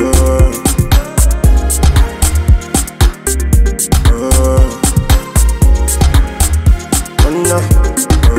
Uh, uh, uh,